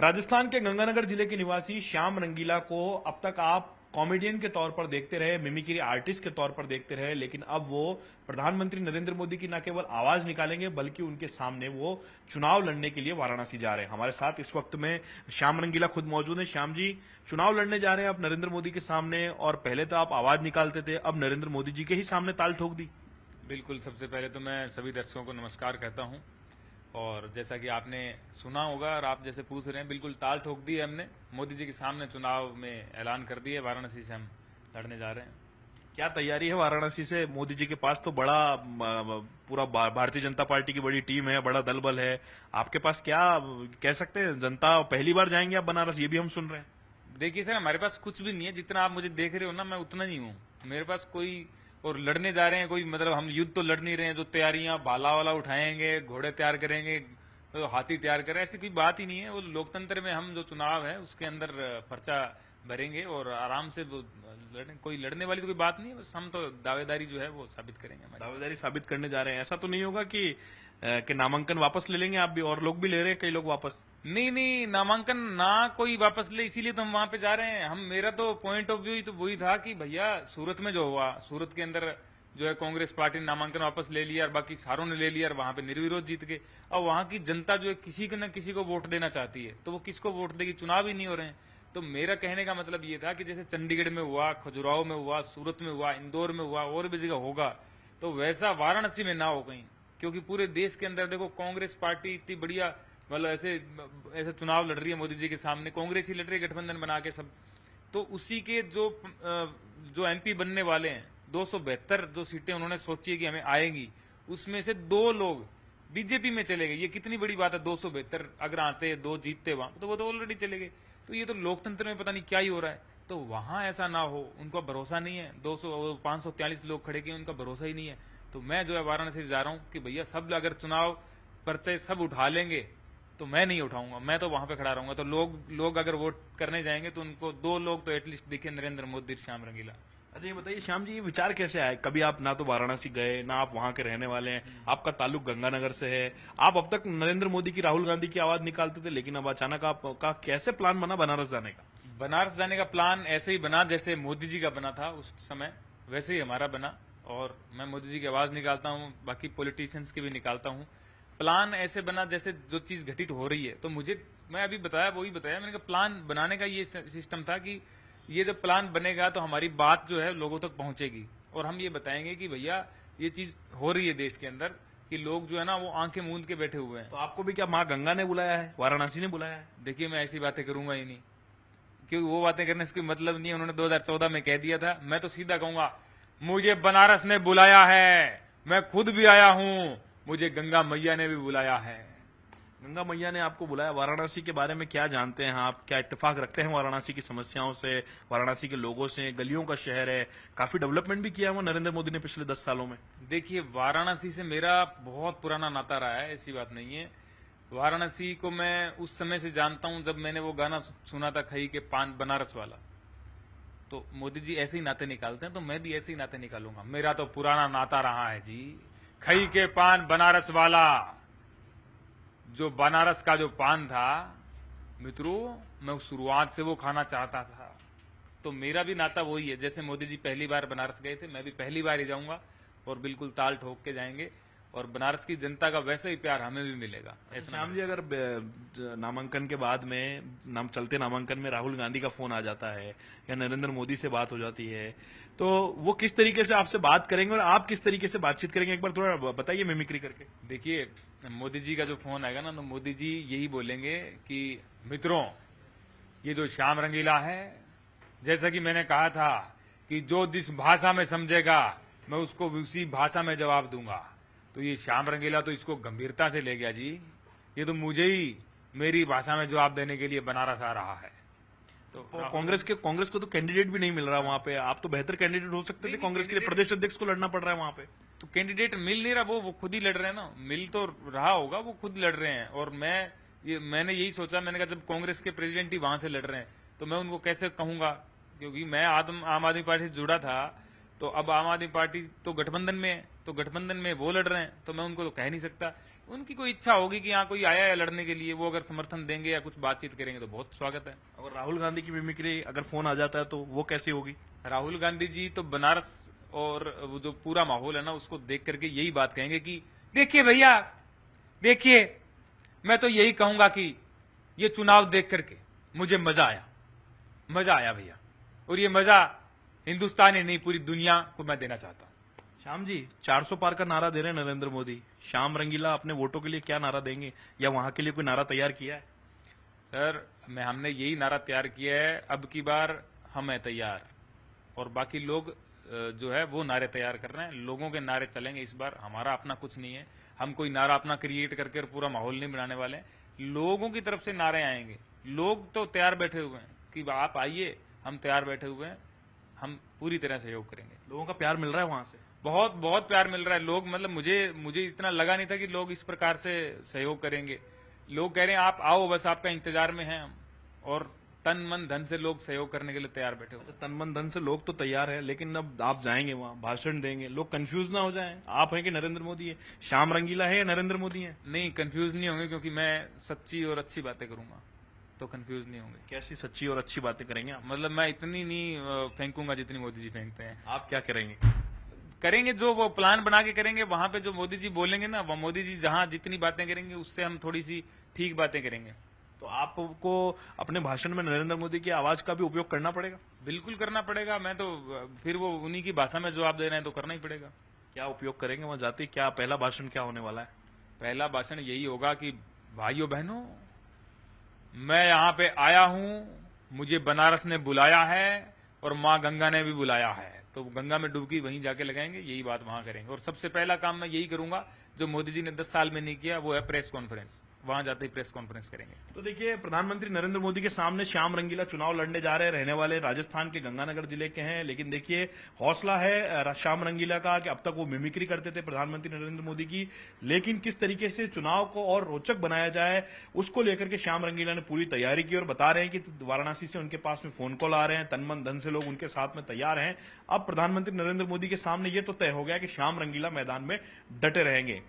राजस्थान के गंगानगर ज़िले के निवासी श्याम रंगीला को अब तक आप कॉमेडियन के तौर पर देखते रहे, मिमिक्री आर्टिस्ट के तौर पर देखते रहे, लेकिन अब वो प्रधानमंत्री नरेंद्र मोदी की न केवल आवाज़ निकालेंगे, बल्कि उनके सामने वो चुनाव लड़ने के लिए वाराणसी जा रहे हैं। हमारे साथ इस वक्त में श्याम रंगीला खुद मौजूद है। श्याम जी, चुनाव लड़ने जा रहे हैं आप नरेंद्र मोदी के सामने, और पहले तो आप आवाज़ निकालते थे, अब नरेंद्र मोदी जी के ही सामने ताल ठोक दी। बिल्कुल, सबसे पहले तो मैं सभी दर्शकों को नमस्कार कहता हूँ। और जैसा कि आपने सुना होगा और आप जैसे पूछ रहे हैं बिल्कुल ताल ठोक दी है हमने। मोदी जी के सामने चुनाव में ऐलान कर दिया वाराणसी से हम लड़ने जा रहे हैं। क्या तैयारी है वाराणसी से? मोदी जी के पास तो बड़ा पूरा भारतीय जनता पार्टी की बड़ी टीम है बड़ा दल बल है। आपके पास क्या कह सकते हैं जनता पहली बार जाएँगे आप बनारस? ये भी हम सुन रहे हैं। देखिए सर हमारे पास कुछ भी नहीं है। जितना आप मुझे देख रहे हो ना मैं उतना ही हूँ। मेरे पास कोई और लड़ने जा रहे हैं कोई मतलब हम युद्ध तो लड़ नहीं रहे हैं जो तैयारियाँ भाला वाला उठाएँगे, घोड़े तैयार करेंगे तो हाथी तैयार करें, ऐसी कोई बात ही नहीं है। वो लोकतंत्र में हम जो चुनाव है, उसके अंदर पर्चा भरेंगे और आराम से लड़ने, कोई लड़ने वाली तो कोई बात नहीं है, बस हम तो दावेदारी जो है वो साबित करेंगे दावेदारी साबित करने जा रहे हैं। ऐसा तो नहीं होगा कि कि नामांकन वापस ले लेंगे, आप भी और लोग भी ले रहे हैं, कई लोग वापस? नहीं नहीं, नामांकन ना कोई वापस ले, इसीलिए तो हम वहाँ पे जा रहे हैं। हम, मेरा तो पॉइंट ऑफ़ व्यू तो वही था कि भैया, सूरत में जो हुआ, सूरत के अंदर जो है कांग्रेस पार्टी ने नामांकन वापस ले लिया और बाकी सारों ने ले लिया और वहाँ पे निर्विरोध जीत गए। और वहाँ की जनता जो है किसी को न किसी को वोट देना चाहती है तो वो किसको वोट देगी? चुनाव ही नहीं हो रहे हैं। तो मेरा कहने का मतलब ये था कि जैसे चंडीगढ़ में हुआ, खजुराहो में हुआ, सूरत में हुआ, इंदौर में हुआ, और भी जगह होगा तो वैसा वाराणसी में ना हो कहीं, क्योंकि पूरे देश के अंदर देखो, कांग्रेस पार्टी इतनी बढ़िया मतलब ऐसे ऐसे चुनाव लड़ रही है मोदी जी के सामने, कांग्रेस ही लड़ रही है, गठबंधन बना के सब। तो उसी के जो जो एमपी बनने वाले हैं, दो जो सीटें उन्होंने सोची है कि हमें आएँगी, उसमें से दो लोग बीजेपी में चले गए। ये कितनी बड़ी बात है, दो अगर आते दो जीतते वहाँ तो वो तो ऑलरेडी चले गए। तो ये तो लोकतंत्र में पता नहीं क्या ही हो रहा है। तो वहाँ ऐसा ना हो, उनका भरोसा नहीं है। दो सौ लोग खड़े किए, उनका भरोसा ही नहीं है। तो मैं जो है वाराणसी जा रहा हूँ कि भैया सब अगर चुनाव पर्चे सब उठा लेंगे तो मैं नहीं उठाऊँगा मैं तो वहाँ पे खड़ा रहूँगा। तो लोग लोग अगर वोट करने जाएँगे तो उनको दो लोग तो एटलीस्ट दिखे नरेंद्र मोदी श्याम रंगीला। अच्छा ये बताइए श्याम जी ये विचार कैसे आए? कभी आप ना तो वाराणसी गए ना आप वहाँ के रहने वाले हैं आपका ताल्लुक गंगानगर से है। आप अब तक नरेंद्र मोदी की राहुल गांधी की आवाज़ निकालते थे लेकिन अब अचानक आपका कैसे प्लान बना बनारस जाने का? बनारस जाने का प्लान ऐसे ही बना जैसे मोदी जी का बना था उस समय वैसे ही हमारा बना। और मैं मोदी जी की आवाज़ निकालता हूँ बाकी पॉलिटिशियंस की भी निकालता हूँ। प्लान ऐसे बना जैसे जो चीज़ घटित हो रही है। तो मुझे मैं अभी बताया वो वही बताया मैंने कहा प्लान बनाने का ये सिस्टम था कि ये जब प्लान बनेगा तो हमारी बात जो है लोगों तक पहुंचेगी। और हम ये बताएँगे कि भैया ये चीज़ हो रही है देश के अंदर कि लोग जो है ना वो आँखें मूंद के बैठे हुए हैं। तो आपको भी क्या माँ गंगा ने बुलाया है? वाराणसी ने बुलाया है? देखिए मैं ऐसी बातें करूँगा ही नहीं। क्योंकि वो बातें करने से कोई मतलब नहीं है। उन्होंने 2014 में कह दिया था। मैं तो सीधा कहूँगा मुझे बनारस ने बुलाया है। मैं खुद भी आया हूँ। मुझे गंगा मैया ने भी बुलाया है। गंगा मैया ने आपको बुलाया? वाराणसी के बारे में क्या जानते हैं? आप क्या इत्तेफाक रखते हैं वाराणसी की समस्याओं से, वाराणसी के लोगों से? गलियों का शहर है। काफ़ी डेवलपमेंट भी किया हुआ नरेंद्र मोदी ने पिछले दस सालों में। देखिए, वाराणसी से मेरा बहुत पुराना नाता रहा है, ऐसी बात नहीं है। वाराणसी को मैं उस समय से जानता हूँ जब मैंने वो गाना सुना था खई के पान, बनारस वाला। तो मोदी जी ऐसे ही नाते निकालते हैं तो मैं भी ऐसे ही नाते निकालूँगा। मेरा तो पुराना नाता रहा है जी। खई के पान बनारस वाला। जो बनारस का जो पान था, मित्रों, मैं शुरुआत से वो खाना चाहता था। तो मेरा भी नाता वही है। जैसे मोदी जी पहली बार बनारस गए थे, मैं भी पहली बार ही जाऊँगा और बिल्कुल ताल ठोक के जाएँगे। और बनारस की जनता का वैसे ही प्यार हमें भी मिलेगा। श्याम जी अगर नामांकन के बाद में नाम चलते नामांकन में राहुल गांधी का फ़ोन आ जाता है या नरेंद्र मोदी से बात हो जाती है तो वो किस तरीके से आपसे बात करेंगे और आप किस तरीके से बातचीत करेंगे? एक बार थोड़ा बताइए मिमिक्री करके। देखिए मोदी जी का जो फ़ोन आएगा ना तो मोदी जी यही बोलेंगे कि मित्रों ये जो श्याम रंगीला है जैसा कि मैंने कहा था कि जो जिस भाषा में समझेगा मैं उसको उसी भाषा में जवाब दूँगा। तो ये श्याम रंगीला तो इसको गंभीरता से ले गया जी। ये तो मुझे ही मेरी भाषा में जवाब देने के लिए बनारस आ रहा है। तो कांग्रेस के कांग्रेस को तो कैंडिडेट भी नहीं मिल रहा वहाँ पे। आप तो बेहतर कैंडिडेट हो सकते थे कांग्रेस के लिए। प्रदेश अध्यक्ष को लड़ना पड़ रहा है वहाँ पे। तो कैंडिडेट मिल नहीं रहा वो वो खुद ही लड़ रहे हैं ना। मिल तो रहा होगा वो खुद लड़ रहे हैं। और मैं ये मैंने यही सोचा मैंने कहा जब कांग्रेस के प्रेसिडेंट ही वहाँ से लड़ रहे हैं तो मैं उनको कैसे कहूँगा? क्योंकि मैं आदम आम आदमी पार्टी से जुड़ा था तो अब आम आदमी पार्टी तो गठबंधन में है तो गठबंधन में वो लड़ रहे हैं तो मैं उनको तो कह नहीं सकता। उनकी कोई इच्छा होगी कि यहाँ कोई आया है लड़ने के लिए वो अगर समर्थन देंगे या कुछ बातचीत करेंगे तो बहुत स्वागत है। अगर राहुल गांधी की मिमिक्री अगर फ़ोन आ जाता है तो वो कैसी होगी? राहुल गांधी जी तो बनारस और वो जो पूरा माहौल है ना उसको देख करके यही बात कहेंगे कि देखिए भैया देखिए मैं तो यही कहूँगा कि ये चुनाव देख करके मुझे मज़ा आया। मज़ा आया भैया। और ये मज़ा हिंदुस्तान ही नहीं पूरी दुनिया को मैं देना चाहता हूँ। श्याम जी 400 पार का नारा दे रहे हैं नरेंद्र मोदी। श्याम रंगीला अपने वोटों के लिए क्या नारा देंगे? या वहाँ के लिए कोई नारा तैयार किया है? सर मैं हमने यही नारा तैयार किया है अब की बार हम है तैयार। और बाकी लोग जो है वो नारे तैयार कर रहे हैं। लोगों के नारे चलेंगे इस बार हमारा अपना कुछ नहीं है। हम कोई नारा अपना क्रिएट करके पूरा माहौल नहीं बनाने वाले लोगों की तरफ़ से नारे आएँगे। लोग तो तैयार बैठे हुए हैं कि आप आइए हम तैयार बैठे हुए हैं। हम पूरी तरह सहयोग करेंगे। लोगों का प्यार मिल रहा है वहाँ से? बहुत बहुत प्यार मिल रहा है। लोग मतलब मुझे मुझे इतना लगा नहीं था कि लोग इस प्रकार से सहयोग करेंगे। लोग कह रहे हैं आप आओ बस आपका इंतज़ार में हैं। हम और तन मन धन से लोग सहयोग करने के लिए तैयार बैठे हो। तन मन धन से लोग तो तैयार है लेकिन अब आप जाएँगे वहाँ भाषण देंगे। लोग कंफ्यूज ना हो जाएँ। आप हैं कि नरेंद्र मोदी है? श्याम रंगीला है या नरेंद्र मोदी है? नहीं कंफ्यूज नहीं होंगे क्योंकि मैं सच्ची और अच्छी बातें करूँगा। तो कंफ्यूज नहीं होंगे। कैसी सच्ची और अच्छी बातें करेंगे मतलब मैं इतनी नहीं फेंकूँगा जितनी मोदी जी फेंकते हैं। आप क्या करेंगे? करेंगे जो वो प्लान बना के करेंगे वहाँ पे जो मोदी जी बोलेंगे ना वो मोदी जी जहाँ जितनी बातें करेंगे उससे हम थोड़ी सी ठीक बातें करेंगे। तो आपको अपने भाषण में नरेंद्र मोदी की आवाज़ का भी उपयोग करना पड़ेगा? बिल्कुल करना पड़ेगा। मैं तो फिर वो उन्हीं की भाषा में जवाब दे रहे हैं तो करना ही पड़ेगा। क्या उपयोग करेंगे वहाँ जाते? क्या पहला भाषण क्या होने वाला है? पहला भाषण यही होगा कि भाइयों बहनों मैं यहाँ पे आया हूँ, मुझे बनारस ने बुलाया है और माँ गंगा ने भी बुलाया है। तो गंगा में डुबकी वहीं जाके लगाएँगे, यही बात वहाँ करेंगे। और सबसे पहला काम मैं यही करूँगा, जो मोदी जी ने दस साल में नहीं किया, वो है प्रेस कॉन्फ्रेंस। वहाँ जाते ही प्रेस कॉन्फ्रेंस करेंगे। तो देखिए, प्रधानमंत्री नरेंद्र मोदी के सामने श्याम रंगीला चुनाव लड़ने जा रहे हैं। रहने वाले राजस्थान के गंगानगर ज़िले के हैं। लेकिन देखिए, हौसला है श्याम रंगीला का कि अब तक वो मिमिक्री करते थे प्रधानमंत्री नरेंद्र मोदी की। लेकिन किस तरीके से चुनाव को और रोचक बनाया जाए, उसको लेकर के श्याम रंगीला ने पूरी तैयारी की और बता रहे हैं कि वाराणसी से उनके पास में फ़ोन कॉल आ रहे हैं। तन मन धन से लोग उनके साथ में तैयार हैं। अब प्रधानमंत्री नरेंद्र मोदी के सामने ये तो तय हो गया कि श्याम रंगीला मैदान में डटे रहेंगे।